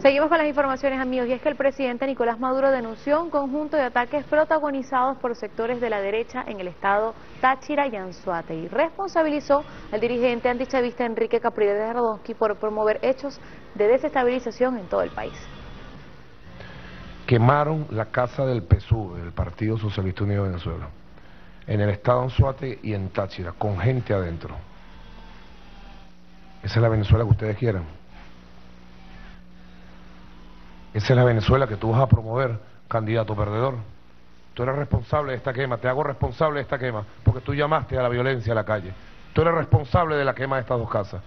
Seguimos con las informaciones amigos y es que el presidente Nicolás Maduro denunció un conjunto de ataques protagonizados por sectores de la derecha en el estado Táchira y Anzuate y responsabilizó al dirigente antichavista Enrique Capriles de Radonsky por promover hechos de desestabilización en todo el país. Quemaron la casa del PSU, del Partido Socialista Unido de Venezuela, en el estado Anzuate y en Táchira, con gente adentro. Esa es la Venezuela que ustedes quieran. Esa es la Venezuela que tú vas a promover, candidato perdedor. Tú eres responsable de esta quema, te hago responsable de esta quema, porque tú llamaste a la violencia a la calle. Tú eres responsable de la quema de estas dos casas.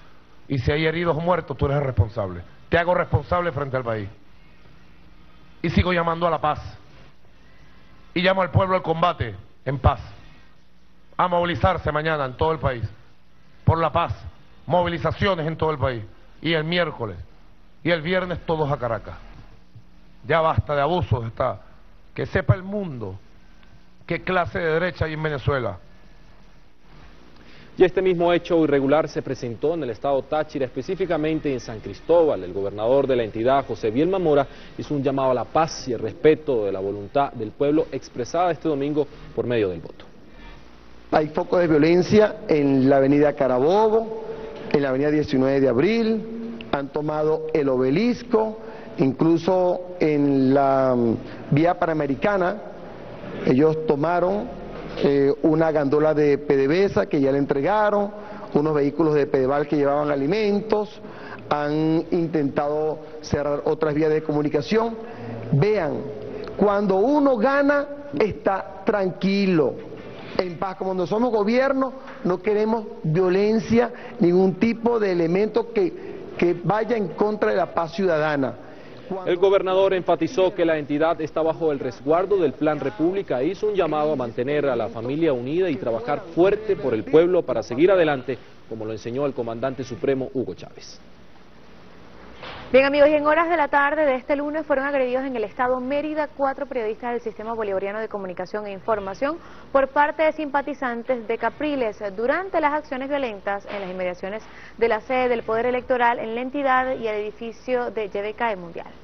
Y si hay heridos o muertos, tú eres el responsable. Te hago responsable frente al país. Y sigo llamando a la paz. Y llamo al pueblo al combate, en paz. A movilizarse mañana en todo el país. Por la paz. Movilizaciones en todo el país. Y el miércoles. Y el viernes todos a Caracas. Ya basta de abusos, está. Que sepa el mundo qué clase de derecha hay en Venezuela. Y este mismo hecho irregular se presentó en el estado Táchira, específicamente en San Cristóbal. El gobernador de la entidad, José Bielma Mora, hizo un llamado a la paz y el respeto de la voluntad del pueblo expresada este domingo por medio del voto. Hay focos de violencia en la avenida Carabobo, en la avenida 19 de abril, han tomado el obelisco, Incluso en la mm, vía panamericana, ellos tomaron eh, una gandola de PDVSA que ya le entregaron, unos vehículos de Pedeval que llevaban alimentos, han intentado cerrar otras vías de comunicación. Vean, cuando uno gana, está tranquilo, en paz. Como no somos gobierno, no queremos violencia, ningún tipo de elemento que, que vaya en contra de la paz ciudadana. El gobernador enfatizó que la entidad está bajo el resguardo del Plan República e hizo un llamado a mantener a la familia unida y trabajar fuerte por el pueblo para seguir adelante, como lo enseñó el comandante supremo Hugo Chávez. Bien amigos, y en horas de la tarde de este lunes fueron agredidos en el estado Mérida cuatro periodistas del Sistema Bolivariano de Comunicación e Información por parte de simpatizantes de Capriles durante las acciones violentas en las inmediaciones de la sede del Poder Electoral en la entidad y el edificio de YBK Mundial.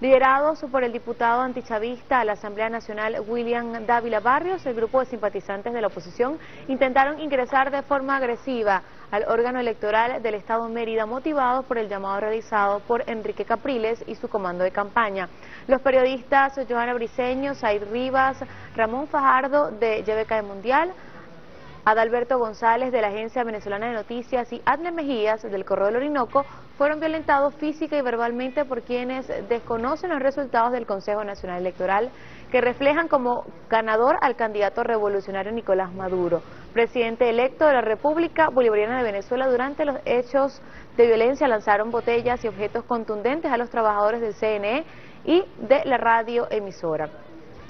Liderados por el diputado antichavista a la Asamblea Nacional William Dávila Barrios, el grupo de simpatizantes de la oposición intentaron ingresar de forma agresiva al órgano electoral del Estado Mérida motivados por el llamado realizado por Enrique Capriles y su comando de campaña. Los periodistas Johanna Briceño, Said Rivas, Ramón Fajardo de YBK Mundial, Adalberto González de la Agencia Venezolana de Noticias y Adle Mejías del Correo del Orinoco fueron violentados física y verbalmente por quienes desconocen los resultados del Consejo Nacional Electoral que reflejan como ganador al candidato revolucionario Nicolás Maduro, presidente electo de la República Bolivariana de Venezuela. Durante los hechos de violencia lanzaron botellas y objetos contundentes a los trabajadores del CNE y de la radio emisora.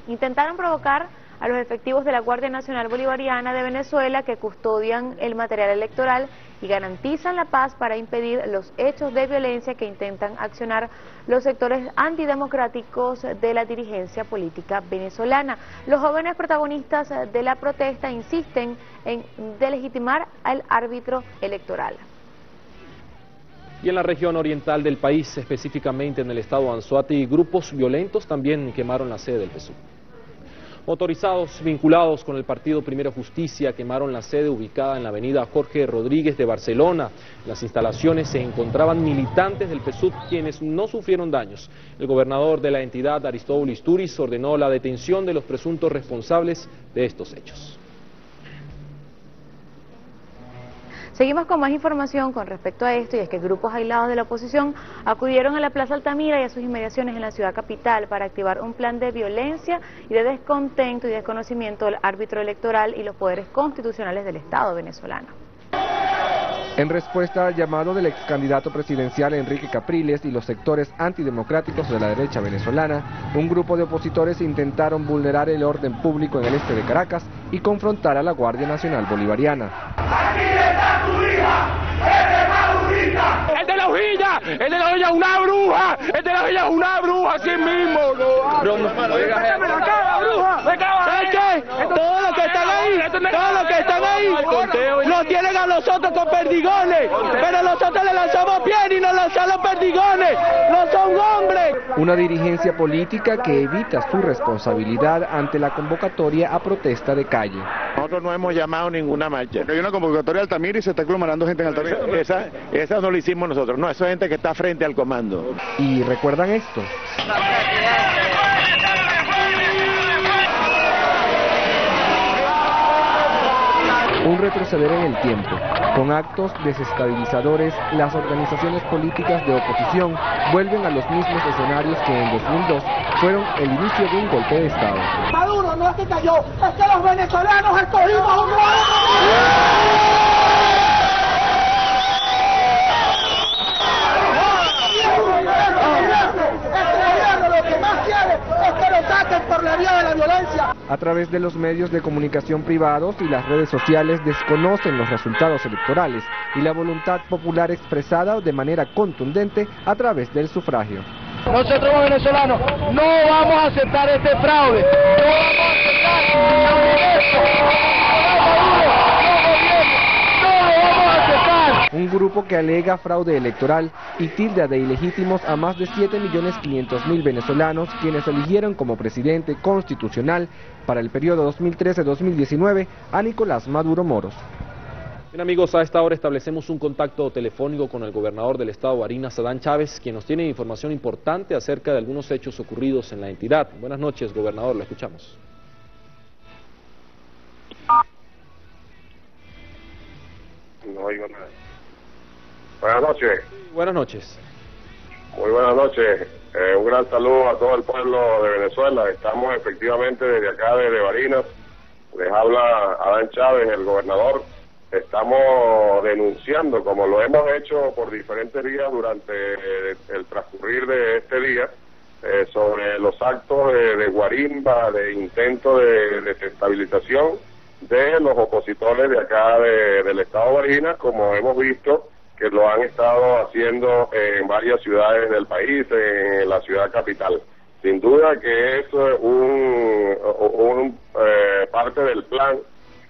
Intentaron provocar a los efectivos de la Guardia Nacional Bolivariana de Venezuela que custodian el material electoral y garantizan la paz para impedir los hechos de violencia que intentan accionar los sectores antidemocráticos de la dirigencia política venezolana. Los jóvenes protagonistas de la protesta insisten en delegitimar al árbitro electoral. Y en la región oriental del país, específicamente en el estado Anzuati, grupos violentos también quemaron la sede del PSUV. Motorizados vinculados con el partido Primero Justicia quemaron la sede ubicada en la avenida Jorge Rodríguez de Barcelona. En las instalaciones se encontraban militantes del PSUV quienes no sufrieron daños. El gobernador de la entidad, Aristóbulo Isturiz, ordenó la detención de los presuntos responsables de estos hechos. Seguimos con más información con respecto a esto y es que grupos aislados de la oposición acudieron a la Plaza Altamira y a sus inmediaciones en la ciudad capital para activar un plan de violencia y de descontento y desconocimiento del árbitro electoral y los poderes constitucionales del Estado venezolano. En respuesta al llamado del ex candidato presidencial Enrique Capriles y los sectores antidemocráticos de la derecha venezolana, un grupo de opositores intentaron vulnerar el orden público en el este de Caracas y confrontar a la Guardia Nacional Bolivariana. ¡El de la hojilla! ¡El de la hojilla es una bruja! ¡El de la hojilla es una bruja! ¡Así mismo! ¿Sabes qué? Todos los que están ahí, todos los que están ahí, nos tienen a nosotros perdigones, pero nosotros le lanzamos bien y nos lanzamos perdigones. No son Una dirigencia política que evita su responsabilidad ante la convocatoria a protesta de calle. Nosotros no hemos llamado ninguna marcha. Hay una convocatoria de Altamira y se está aglomerando gente en Altamira. Esa, esa no la hicimos nosotros, no, esa gente que está frente al comando. ¿Y recuerdan esto? un retroceder en el tiempo. Con actos desestabilizadores, las organizaciones políticas de oposición vuelven a los mismos escenarios que en 2002 fueron el inicio de un golpe de Estado. Maduro no es que cayó, es que los venezolanos escogimos un por la vía de la violencia. A través de los medios de comunicación privados y las redes sociales desconocen los resultados electorales y la voluntad popular expresada de manera contundente a través del sufragio. Nosotros los venezolanos no vamos a aceptar este fraude, no vamos a aceptar un grupo que alega fraude electoral y tilda de ilegítimos a más de 7.500.000 venezolanos quienes eligieron como presidente constitucional para el periodo 2013-2019 a Nicolás Maduro Moros. Bien amigos, a esta hora establecemos un contacto telefónico con el gobernador del estado Barinas, Adán Chávez, quien nos tiene información importante acerca de algunos hechos ocurridos en la entidad. Buenas noches, gobernador, lo escuchamos. No oigo nada. Buenas noches. Buenas noches. Muy buenas noches. Eh, un gran saludo a todo el pueblo de Venezuela. Estamos efectivamente desde acá, desde Barinas. Les habla Adán Chávez, el gobernador. Estamos denunciando, como lo hemos hecho por diferentes días durante el transcurrir de este día, eh, sobre los actos de, guarimba, de intento de desestabilización de los opositores de acá del estado de Barinas, como hemos visto que lo han estado haciendo en varias ciudades del país, en la ciudad capital. Sin duda que es un, eh, parte del plan,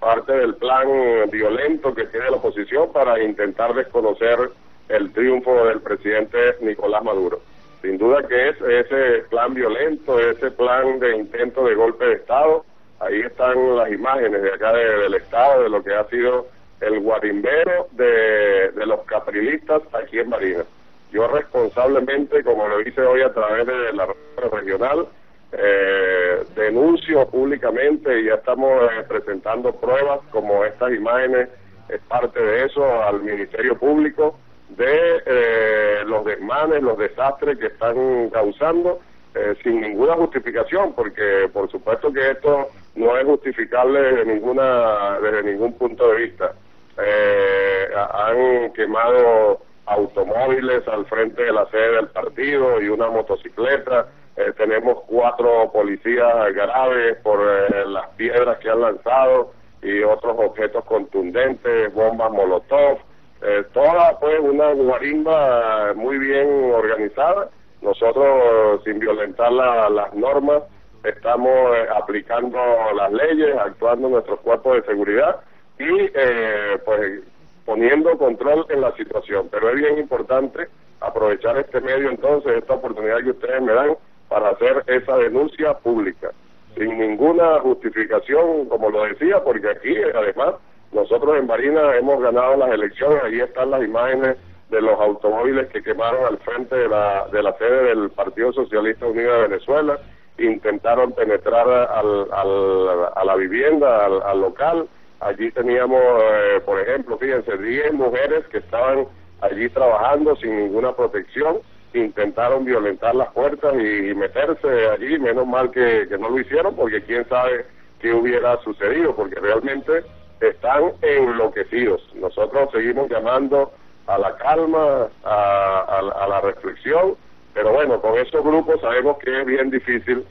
parte del plan violento que tiene la oposición para intentar desconocer el triunfo del presidente Nicolás Maduro. Sin duda que es ese plan violento, ese plan de intento de golpe de Estado. Ahí están las imágenes de acá del Estado, de lo que ha sido el guarimbero de, los caprilistas aquí en Marina. Yo responsablemente, como lo hice hoy a través de la regional, eh, denuncio públicamente y ya estamos eh, presentando pruebas como estas imágenes, es parte de eso, al Ministerio Público, de eh, los desmanes, los desastres que están causando sin ninguna justificación, porque por supuesto que esto no es justificable desde, ninguna, desde ningún punto de vista eh, han quemado automóviles al frente de la sede del partido y una motocicleta. Eh, tenemos cuatro policías graves por eh, las piedras que han lanzado y otros objetos contundentes, bombas molotov. Eh, toda pues una guarimba muy bien organizada. Nosotros, sin violentar las normas, estamos aplicando las leyes, actuando nuestros cuerpos de seguridad y eh, pues poniendo control en la situación. Pero es bien importante aprovechar este medio entonces, esta oportunidad que ustedes me dan para hacer esa denuncia pública, sin ninguna justificación, como lo decía, porque aquí además nosotros en Marina hemos ganado las elecciones, ahí están las imágenes de los automóviles que quemaron al frente de la, de la sede del Partido Socialista Unido de Venezuela, intentaron penetrar al, a la vivienda, al local, Allí teníamos, eh, por ejemplo, fíjense, 10 mujeres que estaban allí trabajando sin ninguna protección, intentaron violentar las puertas y, meterse allí, menos mal que, no lo hicieron, porque quién sabe qué hubiera sucedido, porque realmente están enloquecidos. Nosotros seguimos llamando a la calma, a la reflexión, pero bueno, con esos grupos sabemos que es bien difícil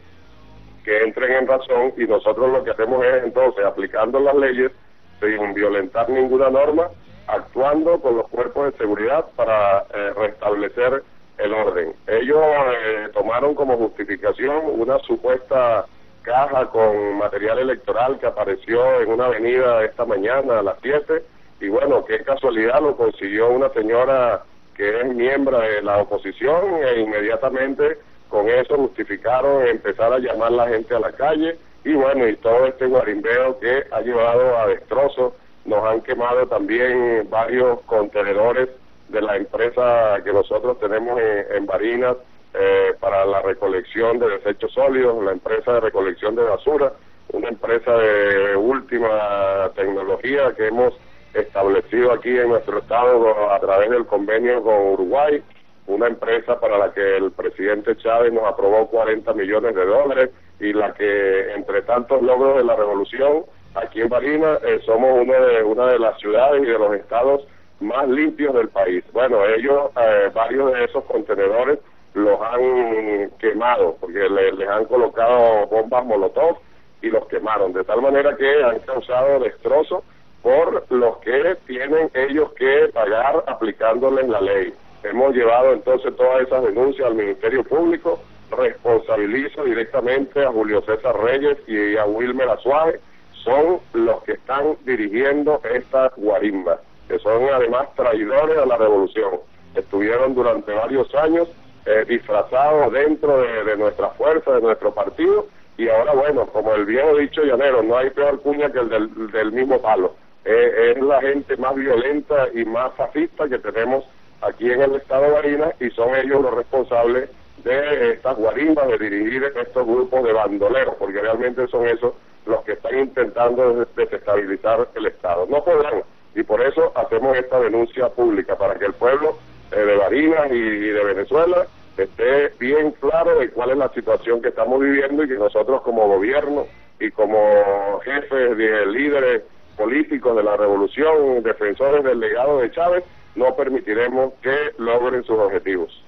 que entren en razón y nosotros lo que hacemos es entonces aplicando las leyes sin violentar ninguna norma, actuando con los cuerpos de seguridad para eh, restablecer el orden. Ellos eh, tomaron como justificación una supuesta caja con material electoral que apareció en una avenida esta mañana a las 7 y bueno, qué casualidad lo consiguió una señora que es miembro de la oposición e inmediatamente con eso justificaron empezar a llamar la gente a la calle y bueno, y todo este guarimbeo que ha llevado a destrozos, nos han quemado también varios contenedores de la empresa que nosotros tenemos en, Barinas eh, para la recolección de desechos sólidos, la empresa de recolección de basura, una empresa de última tecnología que hemos establecido aquí en nuestro estado a través del convenio con Uruguay, una empresa para la que el presidente Chávez nos aprobó 40 millones de dólares y la que entre tantos logros de la revolución aquí en Barinas eh, somos uno de, una de las ciudades y de los estados más limpios del país. Bueno, ellos, eh, varios de esos contenedores los han quemado porque les han colocado bombas molotov y los quemaron, de tal manera que han causado destrozos por los que tienen ellos que pagar aplicándoles la ley. Hemos llevado entonces todas esas denuncias al Ministerio Público, responsabilizo directamente a Julio César Reyes y a Wilmer Azuaje, son los que están dirigiendo esta guarimba, que son además traidores a la revolución. Estuvieron durante varios años eh, disfrazados dentro de, nuestra fuerza, de nuestro partido, y ahora, bueno, como el viejo dicho llanero, no hay peor cuña que el del, mismo palo. Eh, es la gente más violenta y más fascista que tenemos aquí en el estado de Barinas y son ellos los responsables de estas guarimbas, de dirigir estos grupos de bandoleros, porque realmente son esos los que están intentando desestabilizar el Estado. No podrán, y por eso hacemos esta denuncia pública, para que el pueblo eh, de Barinas y, de Venezuela esté bien claro de cuál es la situación que estamos viviendo y que nosotros como gobierno y como jefes, de, líderes políticos de la revolución, defensores del legado de Chávez, no permitiremos que logren sus objetivos.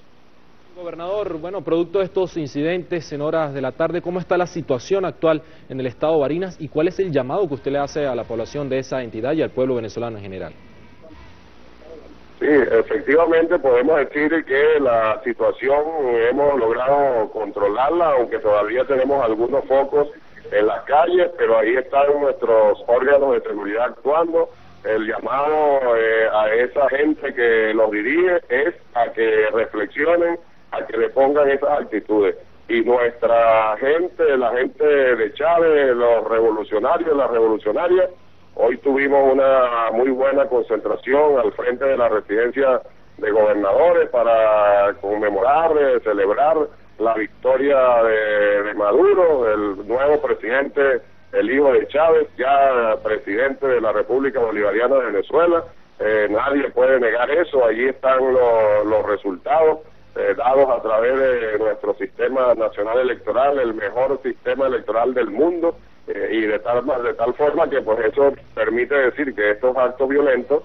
Gobernador, bueno, producto de estos incidentes en horas de la tarde, ¿cómo está la situación actual en el estado de Barinas y cuál es el llamado que usted le hace a la población de esa entidad y al pueblo venezolano en general? Sí, efectivamente podemos decir que la situación hemos logrado controlarla, aunque todavía tenemos algunos focos en las calles, pero ahí están nuestros órganos de seguridad actuando el llamado eh, a esa gente que los dirige es a que reflexionen, a que le pongan esas actitudes. Y nuestra gente, la gente de Chávez, los revolucionarios, las revolucionarias, hoy tuvimos una muy buena concentración al frente de la residencia de gobernadores para conmemorar, eh, celebrar la victoria de, de Maduro, el nuevo presidente el hijo de Chávez, ya presidente de la República Bolivariana de Venezuela. Eh, nadie puede negar eso, allí están los resultados eh, dados a través de nuestro sistema nacional electoral, el mejor sistema electoral del mundo, eh, y de tal, de tal forma que pues eso permite decir que estos actos violentos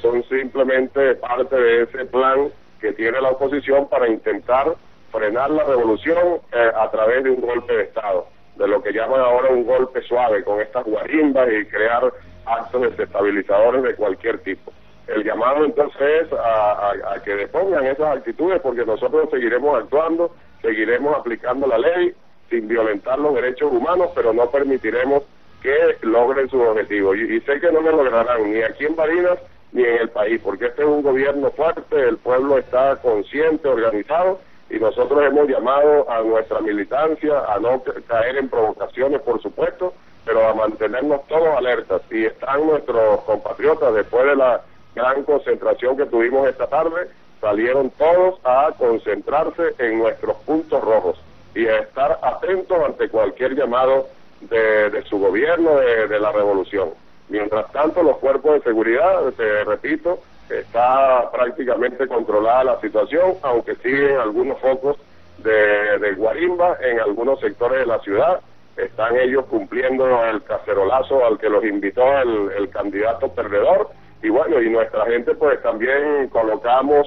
son simplemente parte de ese plan que tiene la oposición para intentar frenar la revolución a través de un golpe de Estado de lo que llaman ahora un golpe suave con estas guarimbas y crear actos desestabilizadores de cualquier tipo. El llamado entonces es a, que depongan esas actitudes porque nosotros seguiremos actuando, seguiremos aplicando la ley sin violentar los derechos humanos, pero no permitiremos que logren sus objetivos. Y, y sé que no lo lograrán ni aquí en Barinas ni en el país, porque este es un gobierno fuerte, el pueblo está consciente, organizado y nosotros hemos llamado a nuestra militancia a no caer en provocaciones, por supuesto, pero a mantenernos todos alertas. Y están nuestros compatriotas, después de la gran concentración que tuvimos esta tarde, salieron todos a concentrarse en nuestros puntos rojos y a estar atentos ante cualquier llamado de, su gobierno, de, de la revolución. Mientras tanto, los cuerpos de seguridad, te repito, está prácticamente controlada la situación, aunque siguen algunos focos de, guarimba en algunos sectores de la ciudad. Están ellos cumpliendo el cacerolazo al que los invitó el, el candidato perdedor. Y bueno, y nuestra gente pues también colocamos,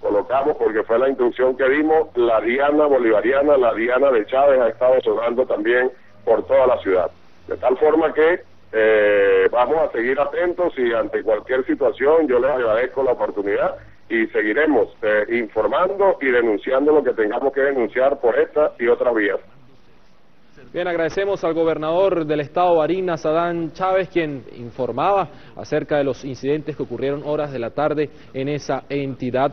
colocamos, porque fue la instrucción que dimos, la Diana bolivariana, la Diana de Chávez ha estado sonando también por toda la ciudad. De tal forma que eh, vamos a seguir atentos y ante cualquier situación yo les agradezco la oportunidad y seguiremos eh, informando y denunciando lo que tengamos que denunciar por esta y otras vías. Bien, agradecemos al gobernador del estado Barinas, Adán Chávez, quien informaba acerca de los incidentes que ocurrieron horas de la tarde en esa entidad.